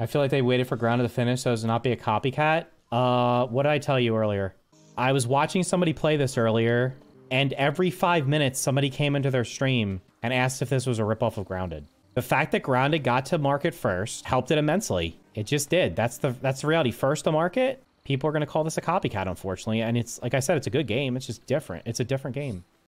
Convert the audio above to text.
I feel like they waited for Grounded to finish so as to not be a copycat. Uh, what did I tell you earlier? I was watching somebody play this earlier, and every five minutes, somebody came into their stream and asked if this was a ripoff of Grounded. The fact that Grounded got to market first helped it immensely. It just did. That's the that's the reality. First to market, people are going to call this a copycat, unfortunately. And it's like I said, it's a good game. It's just different. It's a different game.